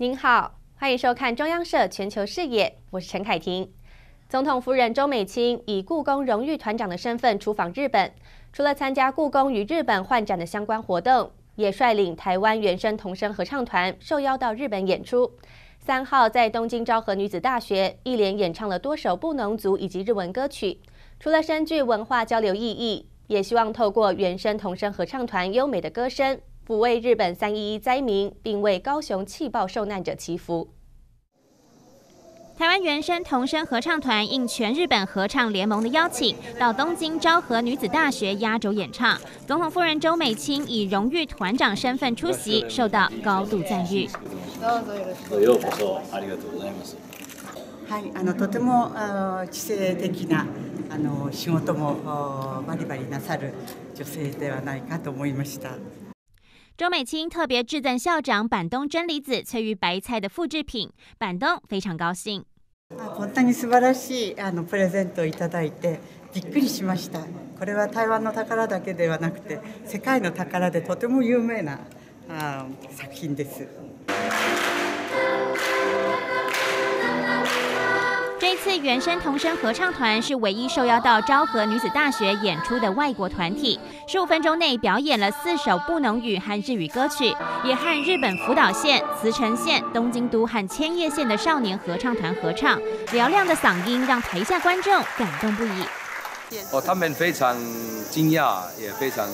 您好，欢迎收看中央社全球视野，我是陈凯婷。总统夫人周美青以故宫荣誉团长的身份出访日本，除了参加故宫与日本换展的相关活动，也率领台湾原声童声合唱团受邀到日本演出。三号在东京昭和女子大学一连演唱了多首布农族以及日文歌曲，除了深具文化交流意义，也希望透过原声童声合唱团优美的歌声。抚慰日本三一一灾民，并为高雄气爆受难者祈福。台湾原声童声合唱团应全日本合唱联盟的邀请，到东京昭和女子大学压轴演唱。总统夫人周美青以荣誉团长身份出席，受到高度赞誉。ようこそありがとうございます。はい、あのとても知性的なあの仕事もバリバリなさる女性ではないかと思いました。 周美清特别致赠校长板东真理子翠玉白菜的复制品，板东非常高兴。本当に素晴らしいあのプレゼントをいただいてびっくりしました。これは台湾の宝だけではなくて世界の宝でとても有名なあ作品です。这次原声童声合唱团是唯一受邀到昭和女子大学演出的外国团体。十五分钟内表演了四首布农语和日语歌曲，也和日本福岛县、茨城县、东京都和千叶县的少年合唱团合唱。嘹亮的嗓音让台下观众感动不已。哦，他们非常惊讶，也非常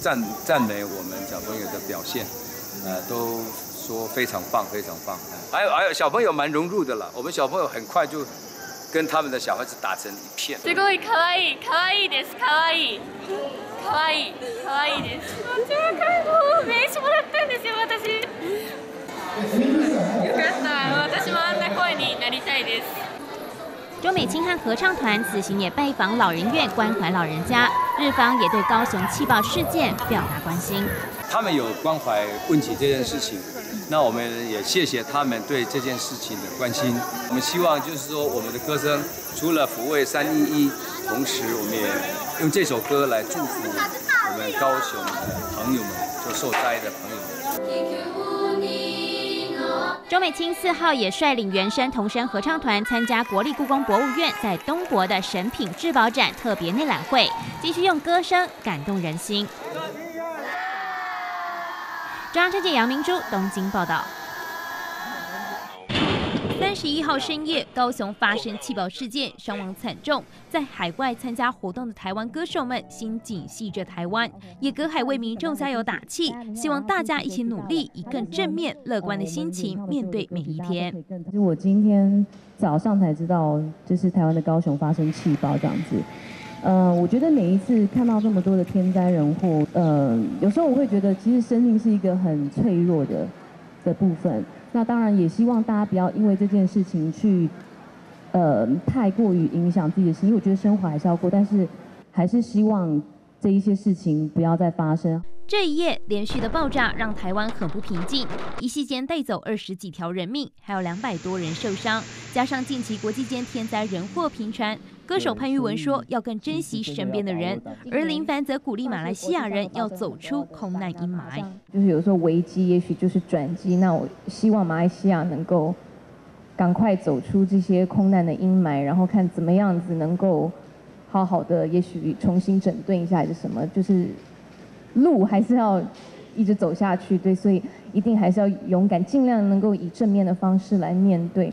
赞赞美我们小朋友的表现，呃，都说非常棒，非常棒。还有还有，小朋友蛮融入的了，我们小朋友很快就。跟他们的小孩子打成一片。すごい可愛い、可愛いです、可愛い、可愛い、可愛いです。こちらからも名刺もらったんですよ、私。よかった、私もあんな声になりたいです。周美青和合唱团此行也拜访老人院，关怀老人家。日方也对高雄气爆事件表达关心。他们有关怀问起这件事情。 那我们也谢谢他们对这件事情的关心。我们希望就是说，我们的歌声除了抚慰三一一，同时我们也用这首歌来祝福我们高雄的朋友们，就受灾的朋友们。周美青四号也率领原声童声合唱团参加国立故宫博物院在东博的神品至宝展特别内览会，继续用歌声感动人心。中央车记杨明珠东京报道。三十一号深夜，高雄发生气爆事件，伤亡惨重。在海外参加活动的台湾歌手们心紧系着台湾，也隔海为民众加油打气，希望大家一起努力，以更正面、乐观的心情面对每一天。其实我今天早上才知道，就是台湾的高雄发生气爆这样子。呃，我觉得每一次看到这么多的天灾人祸，呃，有时候我会觉得，其实生命是一个很脆弱的的部分。那当然也希望大家不要因为这件事情去，呃，太过于影响自己的心，因为我觉得生活还是要过，但是还是希望这一些事情不要再发生。这一夜连续的爆炸让台湾很不平静，一夕间带走二十几条人命，还有两百多人受伤。加上近期国际间天灾人祸频传，歌手潘玉文说要更珍惜身边的人，而林凡则鼓励马来西亚人要走出空难阴霾。就是有时候危机也许就是转机，那我希望马来西亚能够赶快走出这些空难的阴霾，然后看怎么样子能够好好的，也许重新整顿一下还是什么，就是。路还是要一直走下去，对，所以一定还是要勇敢，尽量能够以正面的方式来面对。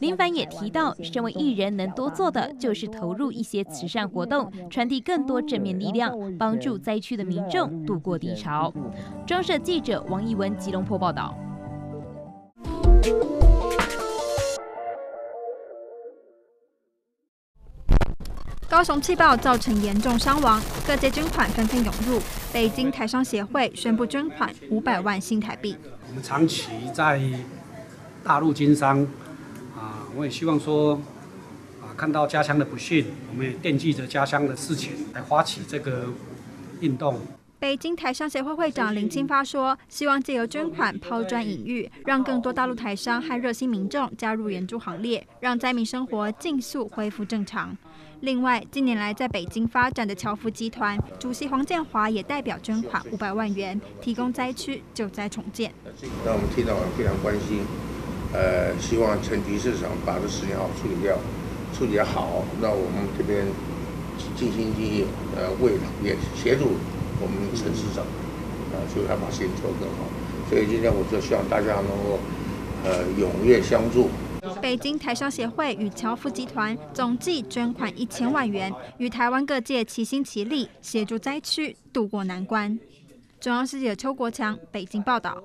林凡也提到，身为艺人能多做的就是投入一些慈善活动，传递更多正面力量，帮助灾区的民众度过低潮。中社记者王义文吉隆坡报道。高雄气爆造成严重伤亡，各界捐款纷纷涌入。北京台商协会宣布捐款五百万新台币。我们长期在大陆经商，啊，我也希望说，啊，看到家乡的不幸，我们也惦记着家乡的事情，来发起这个运动。北京台商协会会长林清发说：“希望借由捐款抛砖引玉，让更多大陆台商和热心民众加入援助行列，让灾民生活尽速恢复正常。”另外，近年来在北京发展的侨福集团主席黄建华也代表捐款五百万元，提供灾区救灾重建。那我们听到非常关心，呃，希望陈局市长把这事情好处理掉，处理好，那我们这边尽心尽力，呃，为也协助我们陈市长，啊，所以他把事情做更好。所以今天我就希望大家能够，呃，踊跃相助。北京台商协会与侨富集团总计捐款一千万元，与台湾各界齐心齐力，协助灾区渡过难关。中央世界邱国强北京报道。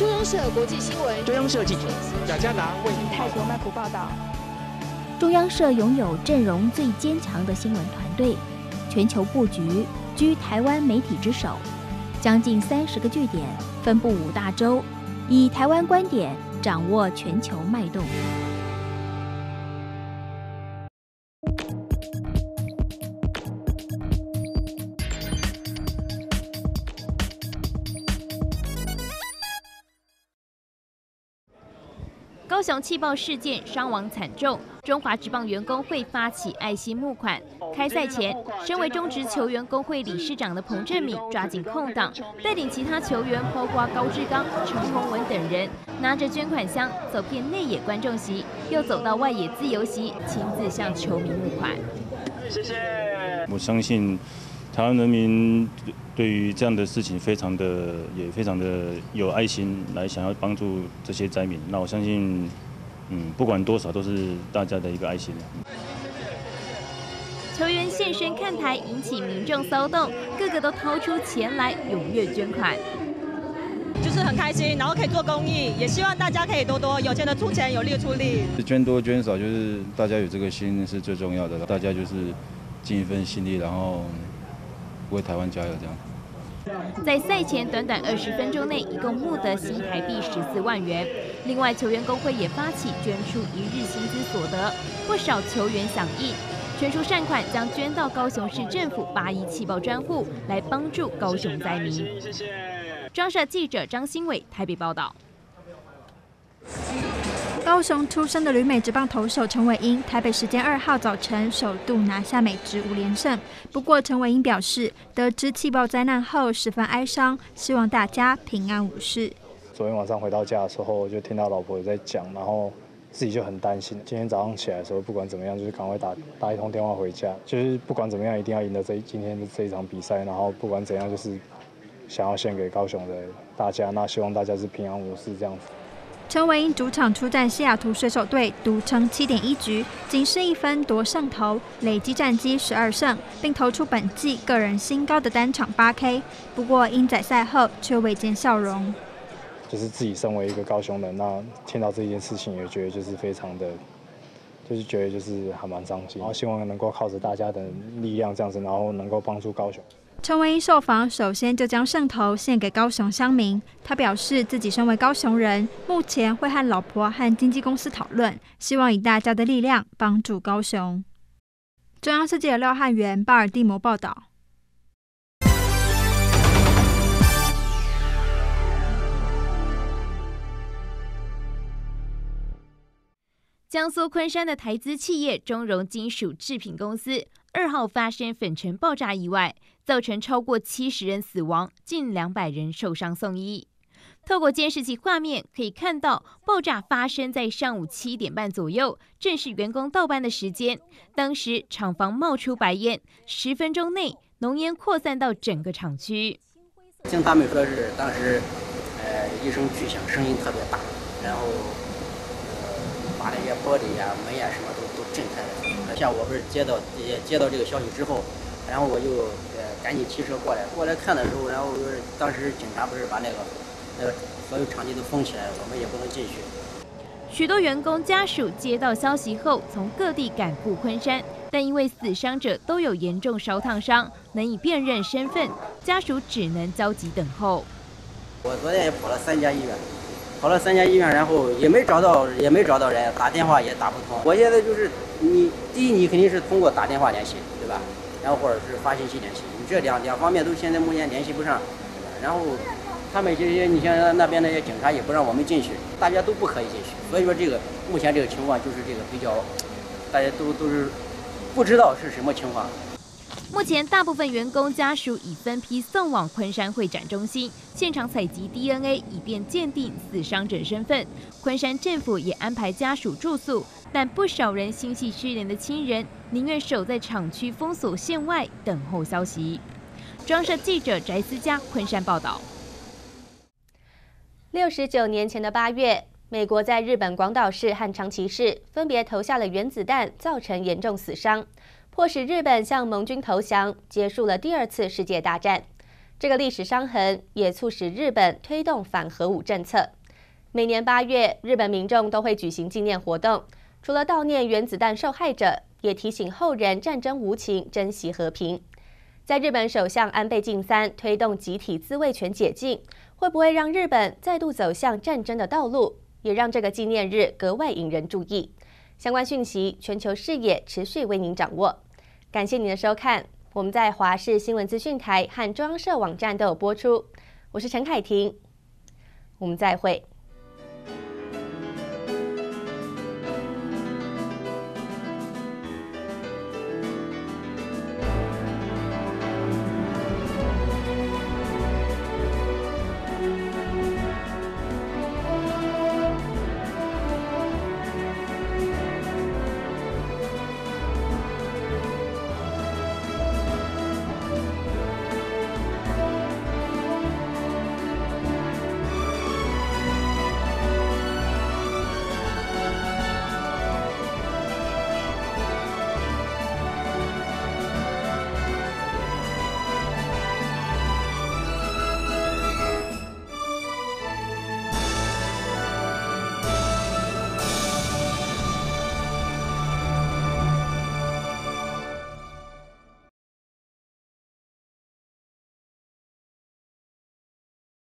中央社国际新闻，中央社记者贾佳达为泰国曼谷报道。中央社拥有阵容最坚强的新闻团队，全球布局居台湾媒体之首，将近三十个据点，分布五大洲，以台湾观点掌握全球脉动。高雄气爆事件伤亡惨重，中华职棒员工会发起爱心募款。开赛前，身为中职球员工会理事长的彭振敏抓紧空档，带领其他球员，包括高志刚、陈宏文等人，拿着捐款箱走遍内野观众席，又走到外野自由席，亲自向球迷募款。谢谢。我相信台湾人民对于这样的事情非常的也非常的有爱心，来想要帮助这些灾民。那我相信，嗯，不管多少都是大家的一个爱心。球员现身看台，引起民众骚动，个个都掏出钱来踊跃捐款，就是很开心，然后可以做公益，也希望大家可以多多有钱的出钱，有力的出力。捐多捐少，就是大家有这个心是最重要的，大家就是尽一份心力，然后。为台湾加油！这样，在赛前短短二十分钟内，一共募得新台币十四万元。另外，球员工会也发起捐出一日薪资所得，不少球员响应，全数善款将捐到高雄市政府八一气爆专户，来帮助高雄灾民。装设记者张新伟台北报道。高雄出生的旅美职棒投手陈伟英，台北时间二号早晨首度拿下美职五连胜。不过，陈伟英表示，得知气爆灾难后十分哀伤，希望大家平安无事。昨天晚上回到家的时候，就听到老婆也在讲，然后自己就很担心。今天早上起来的时候，不管怎么样，就是赶快打打一通电话回家，就是不管怎么样，一定要赢得这今天的这一场比赛。然后不管怎样，就是想要献给高雄的大家，那希望大家是平安无事这样子。陈伟英主场出战西雅图水手队，独撑七点一局，仅失一分夺胜投，累积战绩十二胜，并投出本季个人新高的单场八 K。不过英仔赛后却未见笑容。就是自己身为一个高雄人，那听到这件事情也觉得就是非常的，就是觉得就是还蛮伤心。然后希望能够靠着大家的力量这样子，然后能够帮助高雄。陈文英受访，首先就将圣头献给高雄乡民。他表示，自己身为高雄人，目前会和老婆和经纪公司讨论，希望以大家的力量帮助高雄。中央世界廖汉元巴尔的摩报道。江苏昆山的台资企业中融金属制品公司二号发生粉尘爆炸意外。造成超过七十人死亡，近两百人受伤送医。透过监视器画面可以看到，爆炸发生在上午七点半左右，正是员工倒班的时间。当时厂房冒出白烟，十分钟内浓烟扩散到整个厂区。听他们说是当时，呃，一声巨响，声音特别大，然后，把那些玻璃呀、门呀什么都都震开了。像我不是接到也接到这个消息之后，然后我就呃。赶紧骑车过来，过来看的时候，然后就是当时警察不是把那个那个所有场地都封起来，我们也不能进去。许多员工家属接到消息后，从各地赶赴昆山，但因为死伤者都有严重烧烫伤，难以辨认身份，家属只能焦急等候。我昨天也跑了三家医院，跑了三家医院，然后也没找到，也没找到人，打电话也打不通。我现在就是你，第一你肯定是通过打电话联系，对吧？然后或者是发信息联系。你这两两方面都现在目前联系不上，对吧然后他们这些你像那边那些警察也不让我们进去，大家都不可以进去，所以说这个目前这个情况就是这个比较，大家都都是不知道是什么情况。目前，大部分员工家属已分批送往昆山会展中心现场采集 DNA，以便鉴定死伤者身份。昆山政府也安排家属住宿，但不少人心系失联的亲人，宁愿守在厂区封锁线外等候消息。装设记者翟思佳昆山报道。六十九年前的八月，美国在日本广岛市和长崎市分别投下了原子弹，造成严重死伤。迫使日本向盟军投降，结束了第二次世界大战。这个历史伤痕也促使日本推动反核武政策。每年八月，日本民众都会举行纪念活动，除了悼念原子弹受害者，也提醒后人战争无情，珍惜和平。在日本首相安倍晋三推动集体自卫权解禁，会不会让日本再度走向战争的道路？也让这个纪念日格外引人注意。相关讯息，全球视野持续为您掌握。感谢您的收看，我们在华视新闻资讯台和中央社网站都有播出。我是陈凯婷，我们再会。